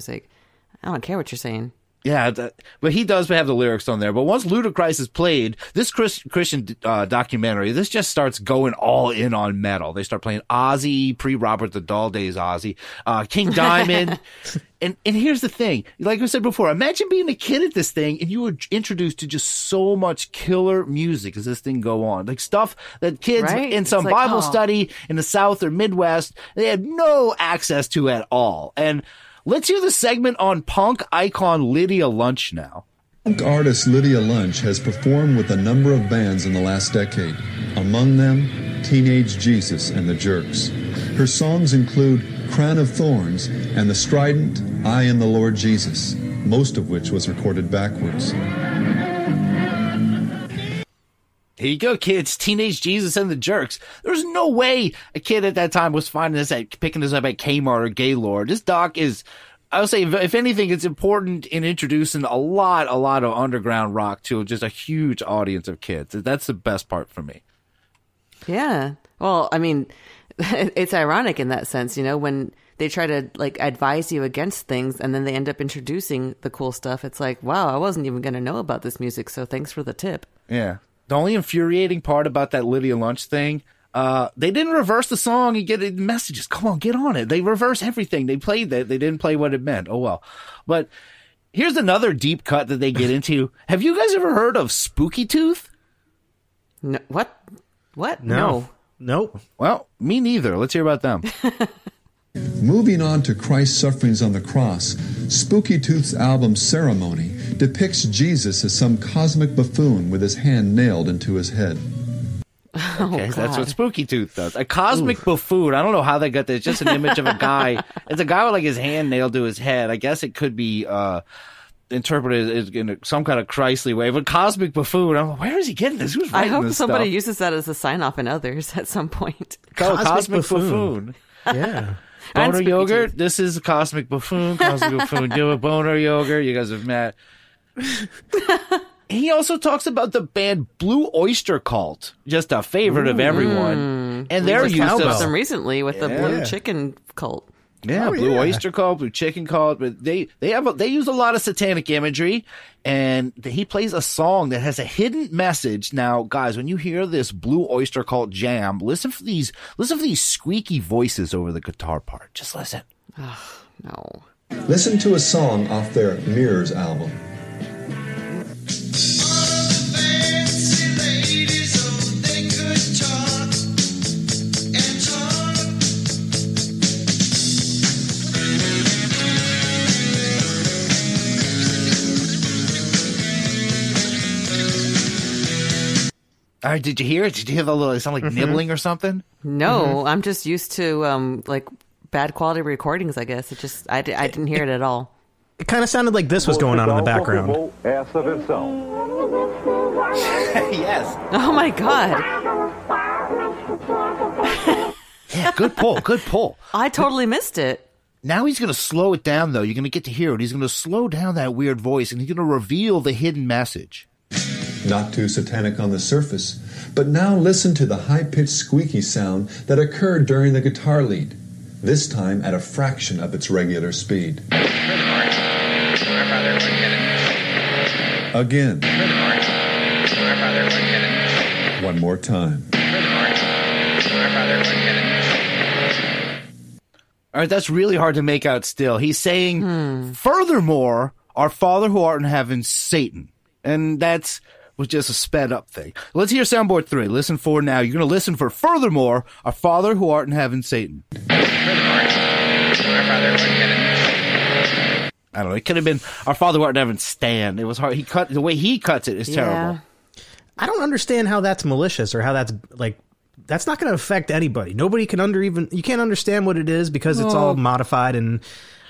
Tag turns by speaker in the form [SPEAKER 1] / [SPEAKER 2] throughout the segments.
[SPEAKER 1] music. I don't care what you're saying.
[SPEAKER 2] Yeah, that, but he does have the lyrics on there. But once Ludacris is played, this Chris, Christian uh, documentary, this just starts going all in on metal. They start playing Ozzy, pre Robert the Doll days Ozzy, uh, King Diamond. and, and here's the thing. Like I said before, imagine being a kid at this thing and you were introduced to just so much killer music as this thing go on. Like stuff that kids
[SPEAKER 1] Right?
[SPEAKER 2] in some
[SPEAKER 1] like,
[SPEAKER 2] Bible
[SPEAKER 1] oh.
[SPEAKER 2] study in the South or Midwest, they had no access to at all. And let's hear the segment on punk icon Lydia Lunch now.
[SPEAKER 3] Punk artist Lydia Lunch has performed with a number of bands in the last decade, among them Teenage Jesus and the Jerks. Her songs include Crown of Thorns and the strident I am the Lord Jesus, most of which was recorded backwards.
[SPEAKER 2] Here you go, kids. Teenage Jesus and the Jerks. There's no way a kid at that time was finding this at picking this up at Kmart or Gaylord. This doc is, I would say, if, if anything, it's important in introducing a lot, a lot of underground rock to just a huge audience of kids. That's the best part for me.
[SPEAKER 1] Yeah. Well, I mean, it's ironic in that sense, you know, when they try to like advise you against things and then they end up introducing the cool stuff. It's like, wow, I wasn't even going to know about this music, so thanks for the tip.
[SPEAKER 2] Yeah. The only infuriating part about that Lydia Lunch thing, uh, they didn't reverse the song and get the messages. Come on, get on it. They reverse everything. They played that. They didn't play what it meant. Oh well. But here's another deep cut that they get into. Have you guys ever heard of Spooky Tooth?
[SPEAKER 1] No, what? What?
[SPEAKER 4] No. Nope.
[SPEAKER 2] Well, me neither. Let's hear about them.
[SPEAKER 3] Moving on to Christ's sufferings on the cross, Spooky Tooth's album Ceremony depicts Jesus as some cosmic buffoon with his hand nailed into his head.
[SPEAKER 2] Okay, that's what Spooky Tooth does. A cosmic buffoon. I don't know how they got there. It's just an image of a guy. It's a guy with like his hand nailed to his head. I guess it could be uh interpreted in some kind of Christly way. But cosmic buffoon. I'm like, where is he getting this? Who's
[SPEAKER 1] I hope
[SPEAKER 2] this
[SPEAKER 1] somebody
[SPEAKER 2] stuff?
[SPEAKER 1] uses that as a sign off in others at some point.
[SPEAKER 2] Oh,
[SPEAKER 4] Cosmic
[SPEAKER 2] cosmic
[SPEAKER 4] buffoon.
[SPEAKER 2] buffoon.
[SPEAKER 4] Yeah.
[SPEAKER 2] Boner yogurt. This is cosmic buffoon. Cosmic buffoon. Do a boner yogurt. You guys have met. he also talks about the band Blue Oyster Cult, just a favorite of everyone, mm. and they're used to
[SPEAKER 1] them recently with the blue chicken cult.
[SPEAKER 2] Yeah,
[SPEAKER 4] Oh,
[SPEAKER 2] blue
[SPEAKER 4] yeah.
[SPEAKER 2] oyster cult, blue chicken cult, but they they have a, they use a lot of satanic imagery, and he plays a song that has a hidden message. Now, guys, when you hear this blue oyster cult jam, listen for these listen for these squeaky voices over the guitar part. Just listen.
[SPEAKER 1] No.
[SPEAKER 3] Listen to a song off their Mirrors album.
[SPEAKER 2] All right, did you hear it? Did you hear the little? It sound like nibbling or something.
[SPEAKER 1] No, I'm just used to um like bad quality recordings, I guess. It just I, I didn't hear it at all.
[SPEAKER 4] It kind of sounded like this was going on in the background.
[SPEAKER 5] Essa versão.
[SPEAKER 2] yes.
[SPEAKER 1] Oh my god.
[SPEAKER 2] Yeah. Good pull. Good pull.
[SPEAKER 1] I totally missed it.
[SPEAKER 2] Now he's going to slow it down, though. You're going to get to hear it. He's going to slow down that weird voice, and he's going to reveal the hidden message.
[SPEAKER 3] Not too satanic on the surface, but now listen to the high pitched squeaky sound that occurred during the guitar lead, this time at a fraction of its regular speed. Again. One more time.
[SPEAKER 2] All right, that's really hard to make out still. He's saying, hmm. furthermore, our Father who art in heaven, Satan. And that's was just a sped up thing. Let's hear soundboard three. Listen for now. You're going to listen for furthermore, our Father who art in heaven, Satan. I don't know. It could have been our Father who art in heaven, Stan. It was hard. He cut the way he cuts it is terrible.
[SPEAKER 1] Yeah.
[SPEAKER 4] I don't understand how that's malicious or how that's like that's not going to affect anybody. Nobody can under even you can't understand what it is because it's all modified and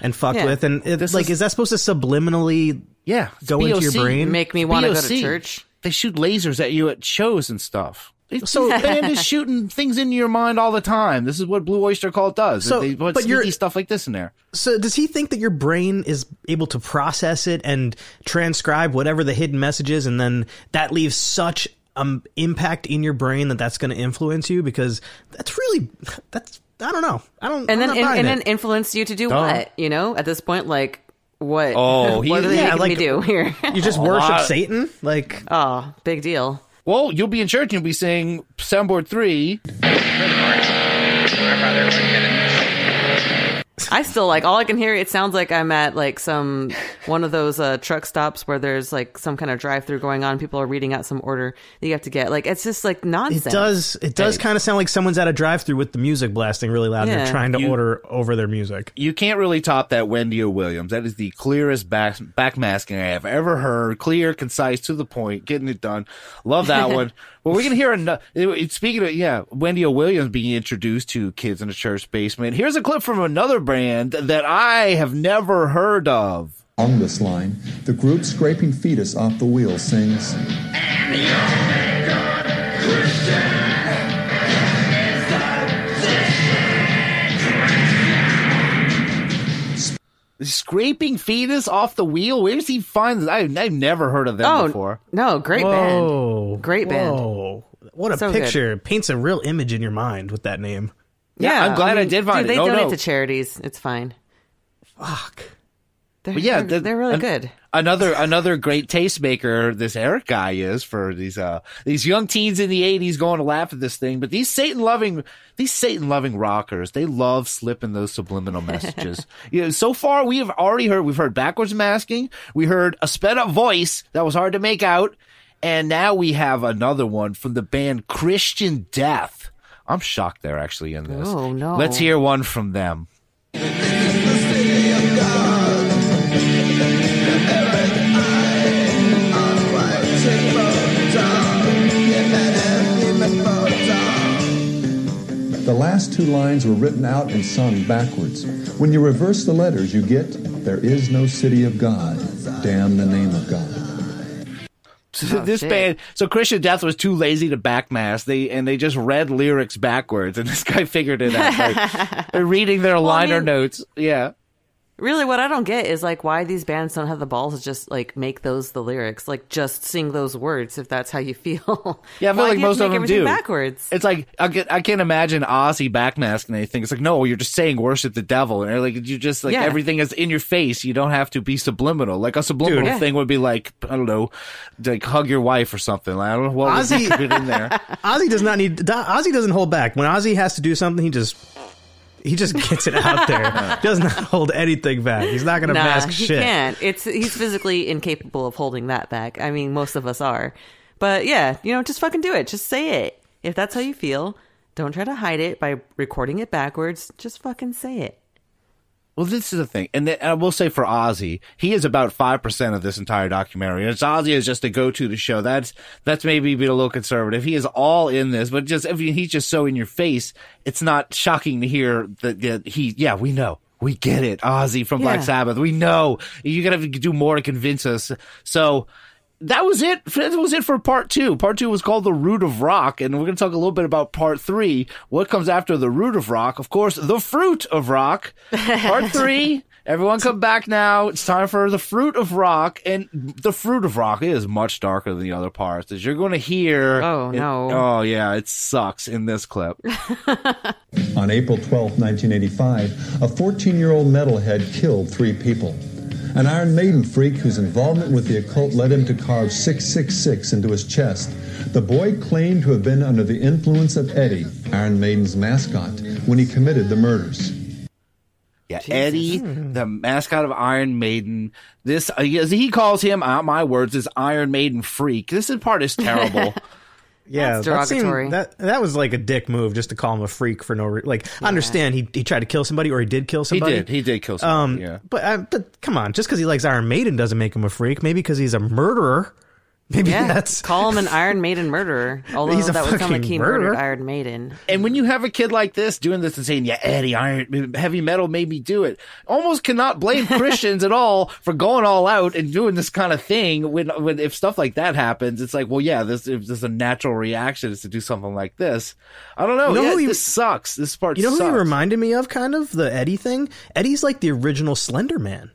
[SPEAKER 4] and fucked
[SPEAKER 1] Yeah.
[SPEAKER 4] with. And it's
[SPEAKER 2] This
[SPEAKER 4] like,
[SPEAKER 2] is-
[SPEAKER 4] is, that supposed to subliminally
[SPEAKER 2] Yeah, it's
[SPEAKER 4] go into your
[SPEAKER 2] BOC.
[SPEAKER 4] brain?
[SPEAKER 1] Make me want to go to church.
[SPEAKER 2] They shoot lasers at you at shows and stuff. It's,
[SPEAKER 4] So-
[SPEAKER 2] so band is shooting things into your mind all the time. This is what Blue Oyster Cult does.
[SPEAKER 4] So,
[SPEAKER 2] they put
[SPEAKER 4] but you're-
[SPEAKER 2] sneaky stuff like this in there.
[SPEAKER 4] So does he think that your brain is able to process it and transcribe whatever the hidden message is, and then that leaves such um impact in your brain that that's going to influence you? Because that's really that's I don't know. I don't.
[SPEAKER 1] and
[SPEAKER 4] I'm
[SPEAKER 1] then
[SPEAKER 4] not
[SPEAKER 1] and, and
[SPEAKER 4] it.
[SPEAKER 1] then influence you to do
[SPEAKER 2] Don't.
[SPEAKER 1] what? You know, at this point, like what?
[SPEAKER 2] Oh, he-
[SPEAKER 1] what are they
[SPEAKER 4] yeah,
[SPEAKER 1] making
[SPEAKER 4] like-
[SPEAKER 1] me do here?
[SPEAKER 4] you just worship
[SPEAKER 2] lot.
[SPEAKER 4] Satan, like
[SPEAKER 1] oh, big deal.
[SPEAKER 2] Well, you'll be in church and you'll be saying Soundboard 3.
[SPEAKER 1] I still like all I can hear. It sounds like I'm at like some one of those uh, truck stops where there's like some kind of drive-through going on. People are reading out some order that you have to get. Like it's just like nonsense.
[SPEAKER 4] it does. It does kind of sound like someone's at a drive-through with the music blasting really loud. and They're trying to
[SPEAKER 2] You-
[SPEAKER 4] order over their music.
[SPEAKER 2] You can't really top that Wendy O. Williams. That is the clearest back backmasking I have ever heard. Clear, concise, to the point, getting it done. Love that one. Well, we're gonna hear another. Speaking of yeah, Wendy O. Williams being introduced to kids in a church basement. Here's a clip from another brand that I have never heard of.
[SPEAKER 3] On this line, the group Scraping Fetus Off the Wheel sings,
[SPEAKER 2] Scraping fetus off the wheel. Where does he find this? I, I've never heard of them
[SPEAKER 1] Oh
[SPEAKER 2] before.
[SPEAKER 1] no, great
[SPEAKER 4] Whoa,
[SPEAKER 1] band, great band.
[SPEAKER 4] What a
[SPEAKER 1] So good.
[SPEAKER 4] picture! Paints a real image in your mind with that name.
[SPEAKER 2] Yeah, I'm glad I did find
[SPEAKER 1] dude,
[SPEAKER 2] it.
[SPEAKER 1] They
[SPEAKER 2] Oh,
[SPEAKER 1] donate
[SPEAKER 2] no.
[SPEAKER 1] to charities. It's fine.
[SPEAKER 4] Fuck.
[SPEAKER 1] They're,
[SPEAKER 2] But yeah,
[SPEAKER 1] they're, they're really
[SPEAKER 2] an-
[SPEAKER 1] good.
[SPEAKER 2] Another another great tastemaker this Eric guy is for these uh these young teens in the eighties going to laugh at this thing, but these Satan loving these Satan loving rockers, they love slipping those subliminal messages. you know, so far we have already heard we've heard backwards masking, we heard a sped up voice that was hard to make out, and now we have another one from the band Christian Death. I'm shocked they're actually in this.
[SPEAKER 1] Oh, no.
[SPEAKER 2] Let's hear one from them.
[SPEAKER 3] The last two lines were written out and sung backwards. When you reverse the letters, you get, There is no city of God. Damn the name of God.
[SPEAKER 2] this oh,
[SPEAKER 1] shit.
[SPEAKER 2] band so christian death was too lazy to backmask they and they just read lyrics backwards and this guy figured it out like, they're reading their
[SPEAKER 1] I
[SPEAKER 2] liner
[SPEAKER 1] mean-
[SPEAKER 2] notes yeah
[SPEAKER 1] Really, what I don't get is like why these bands don't have the balls to just like make those the lyrics, like just sing those words if that's how you feel.
[SPEAKER 2] yeah i feel
[SPEAKER 1] Why
[SPEAKER 2] like
[SPEAKER 1] do you have
[SPEAKER 2] most of them do
[SPEAKER 1] backwards.
[SPEAKER 2] it's like I, can, I can't imagine ozzy backmasking anything it's like no you're just saying worship the devil and like you just like
[SPEAKER 1] Yeah.
[SPEAKER 2] everything is in your face you don't have to be subliminal like a subliminal
[SPEAKER 1] Dude. Yeah.
[SPEAKER 2] thing would be like i don't know like hug your wife or something like, i don't know what was
[SPEAKER 4] Ozzy-
[SPEAKER 2] put in there
[SPEAKER 4] Ozzy does not need. Ozzy doesn't hold back. When Ozzy has to do something, he just he just gets it out there. Does not hold anything back. He's not going to
[SPEAKER 1] Nah,
[SPEAKER 4] mask
[SPEAKER 1] he
[SPEAKER 4] shit.
[SPEAKER 1] can't. It's he's physically incapable of holding that back. I mean, most of us are. But yeah, you know, just fucking do it. Just say it. If that's how you feel, don't try to hide it by recording it backwards. Just fucking say it.
[SPEAKER 2] Well, this is the thing, and I will say for Ozzy, he is about five percent of this entire documentary. And it's Ozzy is just a go to show. That's that's maybe being a little conservative. He is all in this, but just if he's just so in your face, it's not shocking to hear that, that he. Yeah, we know. We get it, Ozzy from Black
[SPEAKER 1] Yeah.
[SPEAKER 2] Sabbath. We know you're gotta do more to convince us. So that was it. That was it for part two. Part two was called The Root of Rock, and we're going to talk a little bit about part three. What comes after The Root of Rock? Of course, The Fruit of Rock. Part three. Everyone come back now. It's time for The Fruit of Rock, and The Fruit of Rock is much darker than the other parts, as you're going to hear.
[SPEAKER 1] Oh,
[SPEAKER 2] it-
[SPEAKER 1] no.
[SPEAKER 2] oh, yeah, it sucks in this clip.
[SPEAKER 3] On April 12, 1985, a 14 year old metalhead killed three people. An Iron Maiden freak whose involvement with the occult led him to carve 666 into his chest. The boy claimed to have been under the influence of Eddie, Iron Maiden's mascot, when he committed the murders.
[SPEAKER 2] Yeah, Eddie, the mascot of Iron Maiden. This, uh, as he calls him, uh, my words, is Iron Maiden freak. This is part is terrible.
[SPEAKER 4] Yeah,
[SPEAKER 1] That's
[SPEAKER 4] that seemed- That, that was like a dick move just to call him a freak for no reason. Like, I understand he he tried to kill somebody or he did kill somebody.
[SPEAKER 2] he did. He did kill
[SPEAKER 4] Um,
[SPEAKER 2] somebody. yeah.
[SPEAKER 4] but, uh, but come on, just because he likes Iron Maiden doesn't make him a freak. Maybe because he's a murderer. Maybe
[SPEAKER 1] Yeah,
[SPEAKER 4] that's
[SPEAKER 1] call him an Iron Maiden murderer. Although
[SPEAKER 4] He's a
[SPEAKER 1] that would sound like
[SPEAKER 4] fucking
[SPEAKER 1] he
[SPEAKER 4] murderer.
[SPEAKER 1] murdered Iron Maiden.
[SPEAKER 2] And when you have a kid like this doing this and saying, "Yeah, Eddie, Iron heavy metal made me do it," almost cannot blame Christians at all for going all out and doing this kind of thing. When, when if stuff like that happens, it's like, well, yeah, this if there's a natural reaction is to do something like this. I don't know.
[SPEAKER 4] You know
[SPEAKER 2] yeah,
[SPEAKER 4] who he-
[SPEAKER 2] this sucks. This part.
[SPEAKER 4] You know who he reminded me of, kind of the Eddie thing. Eddie's like the original Slender Man.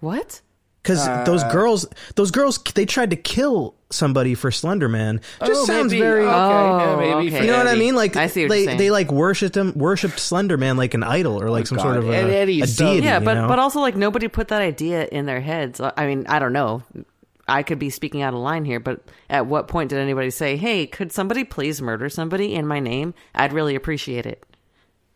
[SPEAKER 1] What?
[SPEAKER 4] Because those uh, girls, those girls, they tried to kill somebody for Slender Man. Just
[SPEAKER 2] Oh,
[SPEAKER 4] sounds
[SPEAKER 2] maybe.
[SPEAKER 4] very.
[SPEAKER 2] Okay, yeah,
[SPEAKER 1] Oh,
[SPEAKER 2] maybe
[SPEAKER 1] okay.
[SPEAKER 4] You know what I mean? Like
[SPEAKER 1] I see what
[SPEAKER 4] they
[SPEAKER 1] you're
[SPEAKER 4] they like worshipped him, worshipped Slender Man like an idol or like oh, some
[SPEAKER 2] God.
[SPEAKER 4] sort of a,
[SPEAKER 2] And Eddie
[SPEAKER 4] a
[SPEAKER 2] so-
[SPEAKER 4] deity.
[SPEAKER 1] yeah,
[SPEAKER 4] you
[SPEAKER 1] but
[SPEAKER 4] know?
[SPEAKER 1] but also like nobody put that idea in their heads. I mean, I don't know. I could be speaking out of line here, but at what point did anybody say, "Hey, could somebody please murder somebody in my name? I'd really appreciate it."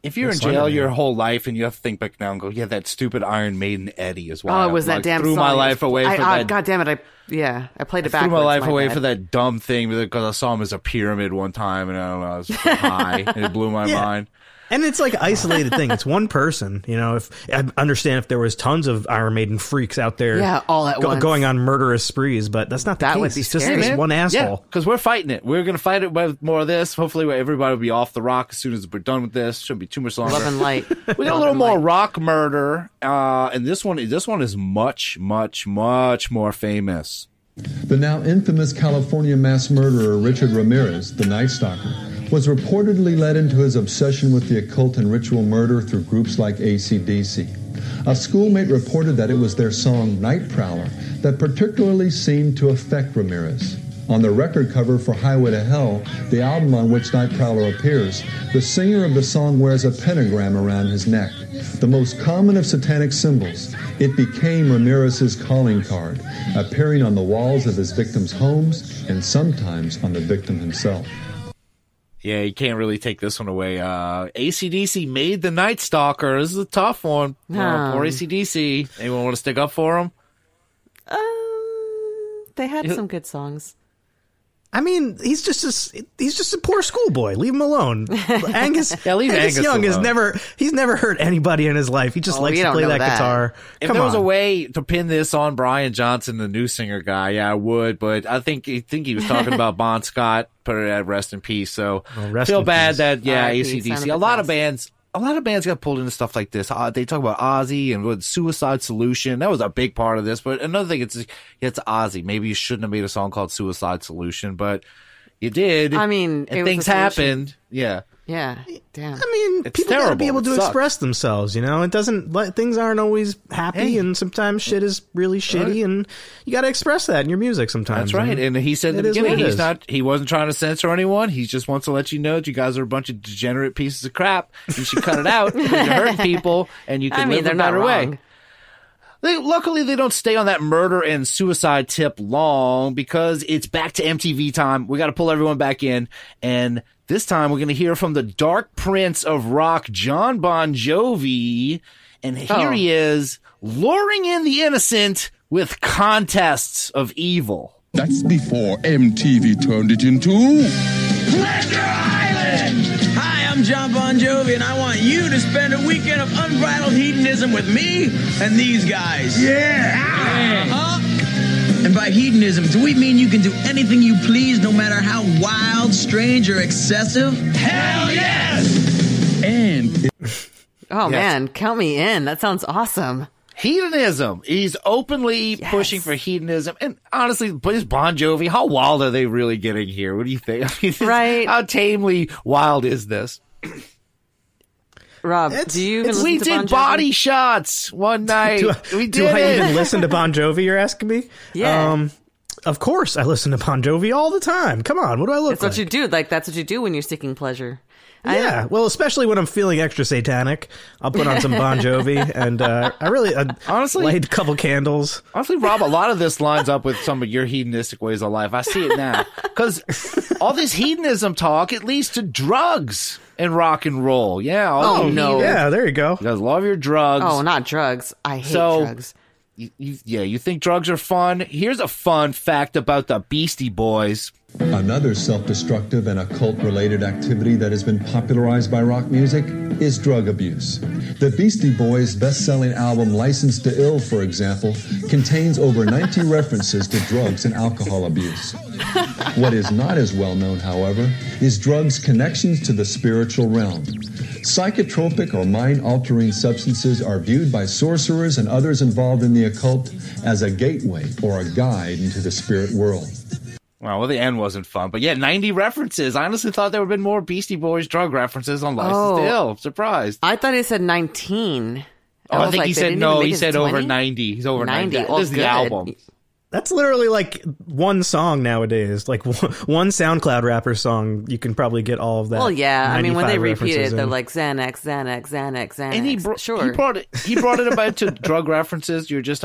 [SPEAKER 2] If you're in jail your whole life and you have to think back now and go, yeah, that stupid Iron Maiden Eddie is why
[SPEAKER 1] Oh,
[SPEAKER 2] I
[SPEAKER 1] it was that
[SPEAKER 2] like,
[SPEAKER 1] damn
[SPEAKER 2] threw
[SPEAKER 1] song.
[SPEAKER 2] my life away
[SPEAKER 1] I,
[SPEAKER 2] for
[SPEAKER 1] uh,
[SPEAKER 2] that.
[SPEAKER 1] God damn it! I yeah, I played it back.
[SPEAKER 2] threw
[SPEAKER 1] backwards.
[SPEAKER 2] my life away
[SPEAKER 1] bad.
[SPEAKER 2] for that dumb thing because I saw him as a pyramid one time and I don't know, I was high and it blew my
[SPEAKER 4] Yeah.
[SPEAKER 2] mind.
[SPEAKER 4] And it's like isolated thing. It's one person. You know, if I understand if there was tons of Iron Maiden freaks out there,
[SPEAKER 1] Yeah, all at once.
[SPEAKER 4] going on murderous sprees, but that's not the
[SPEAKER 1] That
[SPEAKER 4] case.
[SPEAKER 1] would be
[SPEAKER 4] it's just
[SPEAKER 1] scary.
[SPEAKER 4] this one asshole.
[SPEAKER 2] Yeah, because we're fighting it. We're gonna fight it with more of this. Hopefully, everybody will be off the rock as soon as we're done with this. Shouldn't be too much longer.
[SPEAKER 1] Love and Light.
[SPEAKER 2] We got a little more rock murder, uh, and this one, this one is much, much, much more famous.
[SPEAKER 3] The now infamous California mass murderer Richard Ramirez, the Night Stalker, was reportedly led into his obsession with the occult and ritual murder through groups like ACDC. A schoolmate reported that it was their song Night Prowler that particularly seemed to affect Ramirez. On the record cover for Highway to Hell, the album on which Night Prowler appears, the singer of the song wears a pentagram around his neck, the most common of satanic symbols. It became Ramirez's calling card, appearing on the walls of his victims' homes and sometimes on the victim himself.
[SPEAKER 2] Yeah, you can't really take this one away. Uh, ACDC made the Night Stalker. This is a tough one. Uh,
[SPEAKER 1] Um.
[SPEAKER 2] for ACDC. Anyone want to stick up for them?
[SPEAKER 1] Um, they had some good songs.
[SPEAKER 4] I mean, he's just a, he's just a poor schoolboy. Leave him alone. Angus,
[SPEAKER 2] Yeah, leave
[SPEAKER 4] Angus,
[SPEAKER 2] Angus
[SPEAKER 4] Young has never he's never hurt anybody in his life. He just
[SPEAKER 1] Oh,
[SPEAKER 4] likes to play that,
[SPEAKER 1] that.
[SPEAKER 4] guitar.
[SPEAKER 2] If
[SPEAKER 4] Come
[SPEAKER 2] there
[SPEAKER 4] on.
[SPEAKER 2] was a way to pin this on Brian Johnson, the new singer guy, yeah, I would. But I think I think he was talking about Bon Scott. Put it at rest in peace. So
[SPEAKER 4] Well, rest
[SPEAKER 2] feel bad
[SPEAKER 4] peace.
[SPEAKER 2] that yeah,
[SPEAKER 1] R.I.P., son
[SPEAKER 2] ACDC. A
[SPEAKER 1] a
[SPEAKER 2] lot of bands. A lot of bands got pulled into stuff like this. Uh, they talk about Ozzy and with Suicide Solution. That was a big part of this. But another thing, it's it's Ozzy. Maybe you shouldn't have made a song called Suicide Solution, but you did.
[SPEAKER 1] I mean, it
[SPEAKER 2] and
[SPEAKER 1] was
[SPEAKER 2] things
[SPEAKER 1] a
[SPEAKER 2] happened. Yeah.
[SPEAKER 1] Yeah, damn.
[SPEAKER 4] I mean,
[SPEAKER 2] It's
[SPEAKER 4] people gotta be able to express themselves. You know, it doesn't. like, Things aren't always happy,
[SPEAKER 2] Hey.
[SPEAKER 4] and sometimes shit is really shitty, and you got to express that in your music. Sometimes
[SPEAKER 2] That's right.
[SPEAKER 4] And
[SPEAKER 2] And he said at the beginning, he's not, he wasn't trying to censor anyone. He just wants to let you know that you guys are a bunch of degenerate pieces of crap. You should cut it out because you're hurting people and you can
[SPEAKER 1] I mean,
[SPEAKER 2] live
[SPEAKER 1] they're
[SPEAKER 2] a
[SPEAKER 1] not
[SPEAKER 2] better way.
[SPEAKER 1] Wrong.
[SPEAKER 2] They, luckily, they don't stay on that murder and suicide tip long because it's back to MTV time. We got to pull everyone back in. And this time we're going to hear from the dark prince of rock, Jon Bon Jovi. And here
[SPEAKER 1] Oh.
[SPEAKER 2] he is luring in the innocent with contests of evil.
[SPEAKER 5] That's before MTV turned it into.
[SPEAKER 6] Pleasure Island! Hi, I'm Jon Bon Jovi, and I want you to spend a weekend of unbridled hedonism with me and these guys. Yeah! Huh? And by hedonism, do we mean you can do anything you please, no matter how wild, strange, or excessive? Hell yes!
[SPEAKER 5] And
[SPEAKER 1] Oh
[SPEAKER 2] Yes.
[SPEAKER 1] man, count me in. That sounds awesome.
[SPEAKER 2] Hedonism. He's openly pushing for hedonism. And honestly, but is Bon Jovi, how wild are they really getting here? What do you think? I mean,
[SPEAKER 1] Right.
[SPEAKER 2] How tamely wild is this?
[SPEAKER 1] Rob,
[SPEAKER 4] It's-
[SPEAKER 1] do you even listen
[SPEAKER 2] we
[SPEAKER 1] to
[SPEAKER 2] did
[SPEAKER 1] Bon Jovi?
[SPEAKER 2] body shots one night.
[SPEAKER 4] do, I-
[SPEAKER 2] we
[SPEAKER 4] do I
[SPEAKER 2] it.
[SPEAKER 4] even listen to Bon Jovi? You're asking me?
[SPEAKER 1] Yeah.
[SPEAKER 4] Um, of course, I listen to Bon Jovi all the time. Come on, what do I look
[SPEAKER 1] That's
[SPEAKER 4] like?
[SPEAKER 1] what you do. Like that's what you do when you're seeking pleasure. I-
[SPEAKER 4] Yeah, well, especially when I'm feeling extra satanic, I'll put on some Bon Jovi, and uh, I really uh,
[SPEAKER 2] Honestly-
[SPEAKER 4] light a couple candles.
[SPEAKER 2] Honestly, Rob, a lot of this lines up with some of your hedonistic ways of life. I see it now. Because all this hedonism talk, it leads to drugs and rock and roll. Yeah. all
[SPEAKER 1] Oh, no.
[SPEAKER 4] Yeah, there you go.
[SPEAKER 2] You guys love your drugs.
[SPEAKER 1] Oh, not drugs. I hate
[SPEAKER 2] So-
[SPEAKER 1] drugs.
[SPEAKER 2] You, you, yeah, you think drugs are fun? Here's a fun fact about the Beastie Boys.
[SPEAKER 3] Another self destructive and occult related activity that has been popularized by rock music is drug abuse. The Beastie Boys' best selling album, Licensed to Ill, for example, contains over 90 references to drugs and alcohol abuse. What is not as well known, however, is drugs' connections to the spiritual realm. Psychotropic or mind altering substances are viewed by sorcerers and others involved in the occult as a gateway or a guide into the spirit world.
[SPEAKER 2] Well, well, the end wasn't fun, but yeah, 90 references. I honestly thought there would have been more Beastie Boys drug references on License
[SPEAKER 1] Oh.
[SPEAKER 2] to Ill. Surprised.
[SPEAKER 1] I thought he said 19.
[SPEAKER 2] Oh, I
[SPEAKER 1] was
[SPEAKER 2] think
[SPEAKER 1] like,
[SPEAKER 2] he said no. He said
[SPEAKER 1] to
[SPEAKER 2] over ninety. He's over ninety.
[SPEAKER 1] 90. Well,
[SPEAKER 2] this is the album.
[SPEAKER 4] That's literally like one song nowadays. Like one one SoundCloud rapper song, you can probably get all of that.
[SPEAKER 1] Well, yeah. I mean, when they repeat it,
[SPEAKER 4] references
[SPEAKER 1] they're like Xanax, Xanax, Xanax, Xanax.
[SPEAKER 2] And he, bro-
[SPEAKER 1] sure.
[SPEAKER 2] he brought it. He brought it about to drug references. You're just